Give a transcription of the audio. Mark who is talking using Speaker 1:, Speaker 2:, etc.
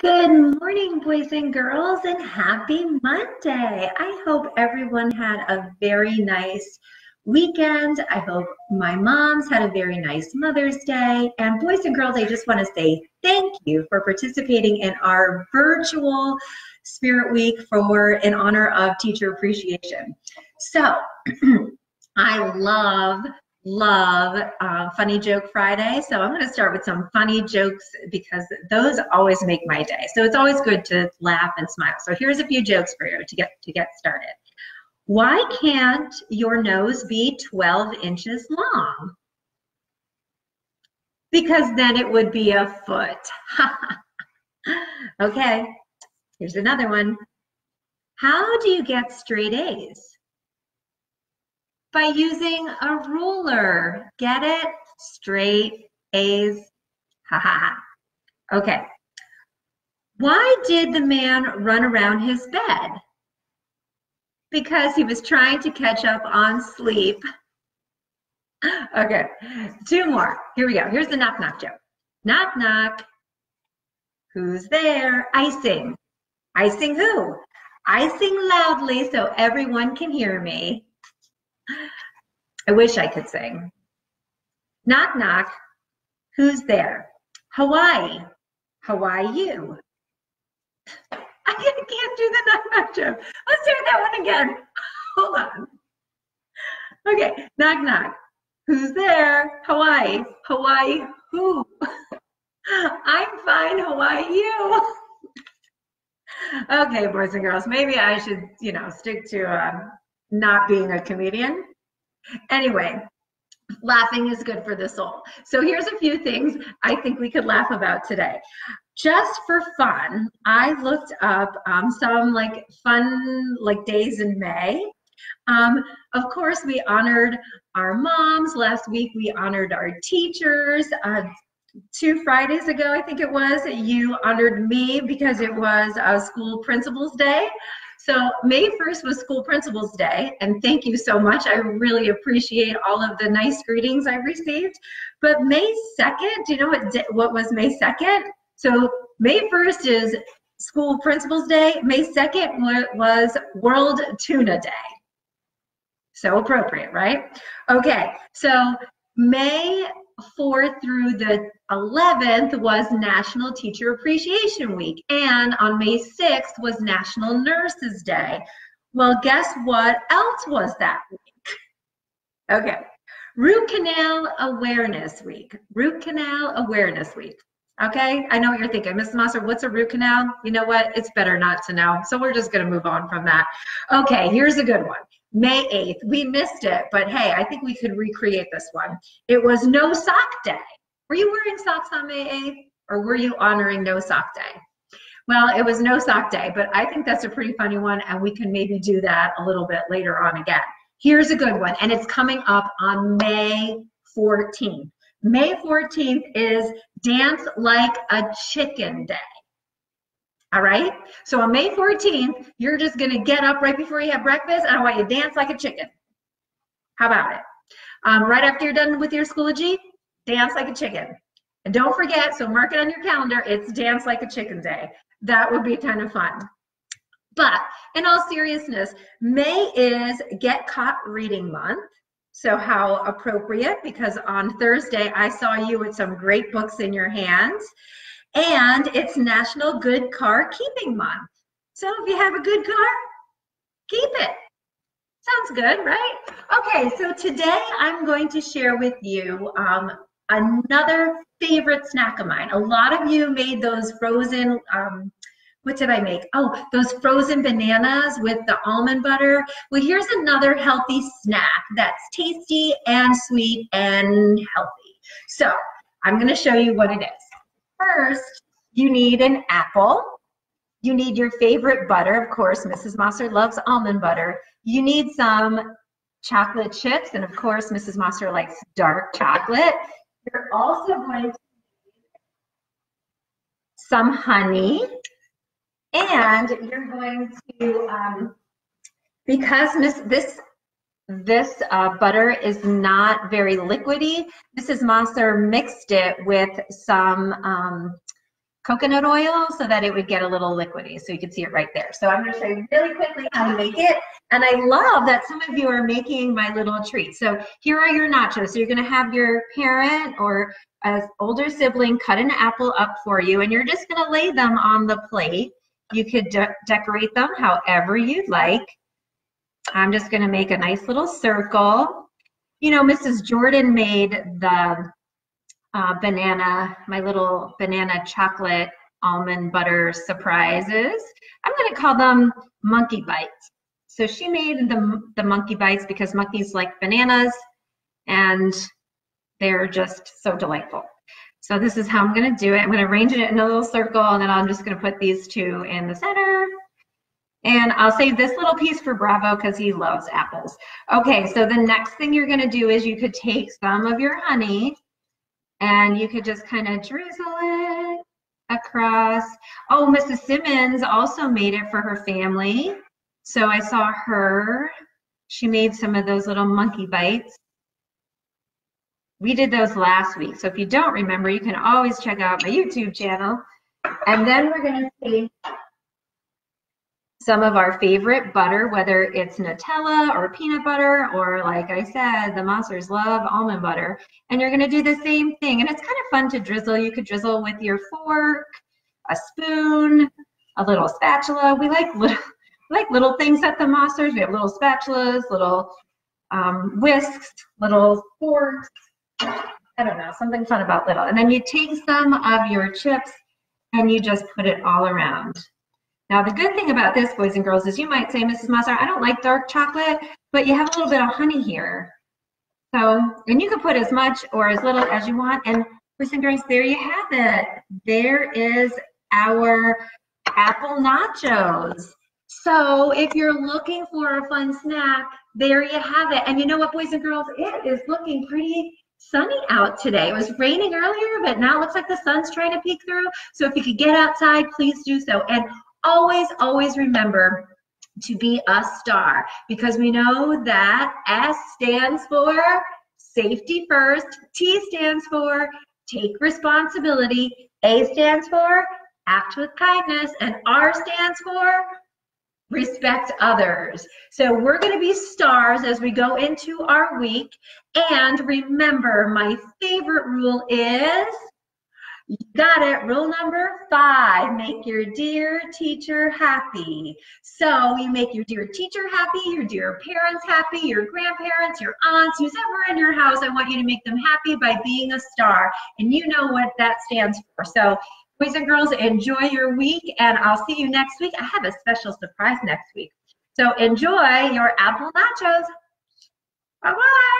Speaker 1: Good morning, boys and girls, and happy Monday. I hope everyone had a very nice weekend. I hope my moms had a very nice Mother's Day. And boys and girls, I just want to say thank you for participating in our virtual Spirit Week for in honor of Teacher Appreciation. So, I love love uh, Funny Joke Friday. So I'm going to start with some funny jokes because those always make my day. So it's always good to laugh and smile. So here's a few jokes for you to get to get started. Why can't your nose be 12 inches long? Because then it would be a foot. okay, here's another one. How do you get straight A's? By using a ruler. Get it? Straight A's. Ha ha ha. Okay. Why did the man run around his bed? Because he was trying to catch up on sleep. Okay, two more. Here we go. Here's the knock knock joke. Knock knock. Who's there? Icing. Icing who? Icing loudly so everyone can hear me. I wish I could sing. Knock, knock. Who's there? Hawaii. Hawaii you. I can't do the knock, knock joke. Let's do that one again. Hold on. Okay, knock, knock. Who's there? Hawaii. Hawaii who? I'm fine, Hawaii you. okay, boys and girls, maybe I should, you know, stick to um, not being a comedian. Anyway, laughing is good for the soul. So here's a few things I think we could laugh about today. Just for fun, I looked up um, some like fun like days in May. Um, of course, we honored our moms. Last week, we honored our teachers. Uh, two Fridays ago, I think it was, you honored me because it was a school principals day. So May 1st was School Principals Day, and thank you so much. I really appreciate all of the nice greetings I received. But May 2nd, do you know what, what was May 2nd? So May 1st is School Principals Day. May 2nd was World Tuna Day. So appropriate, right? Okay, so May 4th through the 11th was National Teacher Appreciation Week, and on May 6th was National Nurses Day. Well, guess what else was that week? Okay, Root Canal Awareness Week. Root Canal Awareness Week. Okay, I know what you're thinking, Mrs. Mosser, what's a root canal? You know what? It's better not to know. So we're just going to move on from that. Okay, here's a good one. May 8th. We missed it, but hey, I think we could recreate this one. It was No Sock Day. Were you wearing socks on May 8th or were you honoring No Sock Day? Well, it was No Sock Day, but I think that's a pretty funny one and we can maybe do that a little bit later on again. Here's a good one and it's coming up on May 14th. May 14th is Dance Like a Chicken Day. All right. So on May 14th, you're just going to get up right before you have breakfast and I want you to dance like a chicken. How about it? Um, right after you're done with your Schoology, dance like a chicken. And don't forget, so mark it on your calendar, it's Dance Like a Chicken Day. That would be kind of fun. But in all seriousness, May is Get Caught Reading Month. So how appropriate because on Thursday I saw you with some great books in your hands. And it's National Good Car Keeping Month. So if you have a good car, keep it. Sounds good, right? Okay, so today I'm going to share with you um, another favorite snack of mine. A lot of you made those frozen, um, what did I make? Oh, those frozen bananas with the almond butter. Well, here's another healthy snack that's tasty and sweet and healthy. So I'm gonna show you what it is. First, you need an apple. You need your favorite butter. Of course, Mrs. Mosser loves almond butter. You need some chocolate chips. And of course, Mrs. Mosser likes dark chocolate. You're also going to need some honey. And you're going to, um, because Miss, this this uh, butter is not very liquidy. Mrs. Mosser mixed it with some um, coconut oil so that it would get a little liquidy. So you can see it right there. So I'm going to show you really quickly how to make it. And I love that some of you are making my little treat. So here are your nachos. So you're going to have your parent or a older sibling cut an apple up for you, and you're just going to lay them on the plate. You could de decorate them however you'd like. I'm just going to make a nice little circle. You know, Mrs. Jordan made the uh, banana, my little banana chocolate almond butter surprises. I'm going to call them monkey bites. So she made the, the monkey bites because monkeys like bananas and they're just so delightful. So this is how I'm going to do it. I'm going to arrange it in a little circle and then I'm just going to put these two in the center. And I'll save this little piece for Bravo because he loves apples. Okay, so the next thing you're going to do is you could take some of your honey and you could just kind of drizzle it across. Oh, Mrs. Simmons also made it for her family. So I saw her. She made some of those little monkey bites. We did those last week. So if you don't remember, you can always check out my YouTube channel. And then we're going to take some of our favorite butter, whether it's Nutella or peanut butter, or like I said, the Mossers love almond butter. And you're gonna do the same thing. And it's kind of fun to drizzle. You could drizzle with your fork, a spoon, a little spatula. We like little, like little things at the Mossers. We have little spatulas, little um, whisks, little forks. I don't know, something fun about little. And then you take some of your chips and you just put it all around. Now, the good thing about this, boys and girls, is you might say, Mrs. Mosser, I don't like dark chocolate, but you have a little bit of honey here. So, and you can put as much or as little as you want. And boys and girls, there you have it. There is our apple nachos. So if you're looking for a fun snack, there you have it. And you know what, boys and girls, it is looking pretty sunny out today. It was raining earlier, but now it looks like the sun's trying to peek through. So if you could get outside, please do so. And always, always remember to be a star because we know that S stands for safety first, T stands for take responsibility, A stands for act with kindness, and R stands for respect others. So we're going to be stars as we go into our week. And remember, my favorite rule is you got it. Rule number five, make your dear teacher happy. So you make your dear teacher happy, your dear parents happy, your grandparents, your aunts, who's ever in your house. I want you to make them happy by being a star. And you know what that stands for. So boys and girls, enjoy your week and I'll see you next week. I have a special surprise next week. So enjoy your apple nachos. Bye-bye.